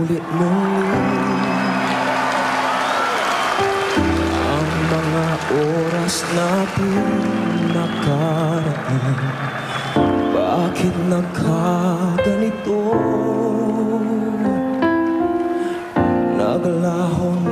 paulit-muli Ang mga oras natin nakaraan Bakit nagkaganito? Naglahon